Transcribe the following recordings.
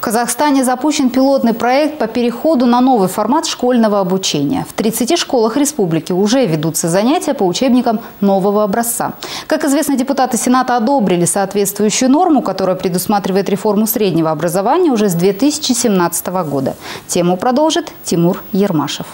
В Казахстане запущен пилотный проект по переходу на новый формат школьного обучения. В 30 школах республики уже ведутся занятия по учебникам нового образца. Как известно, депутаты Сената одобрили соответствующую норму, которая предусматривает реформу среднего образования уже с 2017 года. Тему продолжит Тимур Ермашев.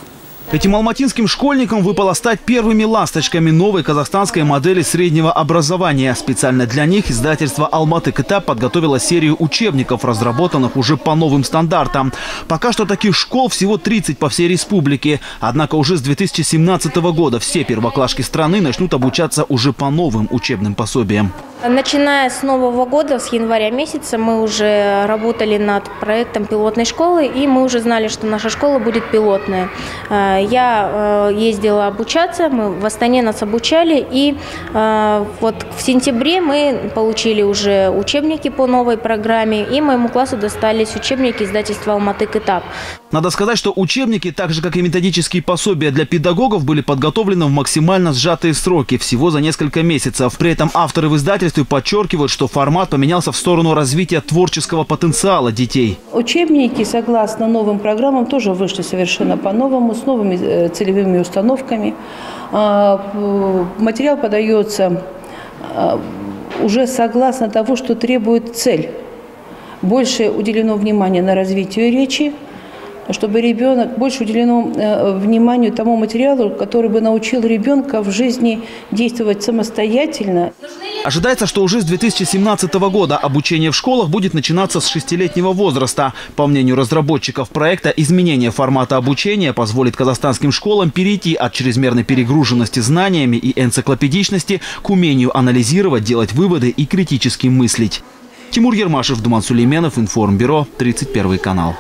Этим алматинским школьникам выпало стать первыми ласточками новой казахстанской модели среднего образования. Специально для них издательство «Алматы Китап» подготовило серию учебников, разработанных уже по новым стандартам. Пока что таких школ всего 30 по всей республике. Однако уже с 2017 года все первоклашки страны начнут обучаться уже по новым учебным пособиям. Начиная с нового года, с января месяца, мы уже работали над проектом пилотной школы, и мы уже знали, что наша школа будет пилотная. Э, я э, ездила обучаться, мы в Астане нас обучали, и э, вот в сентябре мы получили уже учебники по новой программе, и моему классу достались учебники издательства «Алматы Китап». Надо сказать, что учебники, так же как и методические пособия для педагогов, были подготовлены в максимально сжатые сроки, всего за несколько месяцев. При этом авторы в издательстве подчеркивают, что формат поменялся в сторону развития творческого потенциала детей. Учебники, согласно новым программам, тоже вышли совершенно по-новому, с новыми э, целевыми установками. А, материал подается а, уже согласно того, что требует цель. Больше уделено внимания на развитие речи, чтобы ребенок больше уделено э, вниманию тому материалу, который бы научил ребенка в жизни действовать самостоятельно. Ожидается, что уже с 2017 года обучение в школах будет начинаться с шестилетнего возраста. По мнению разработчиков проекта, изменение формата обучения позволит казахстанским школам перейти от чрезмерной перегруженности знаниями и энциклопедичности к умению анализировать, делать выводы и критически мыслить. Тимур Ермашев, Думан Сулейменов, Информбюро, 31 канал.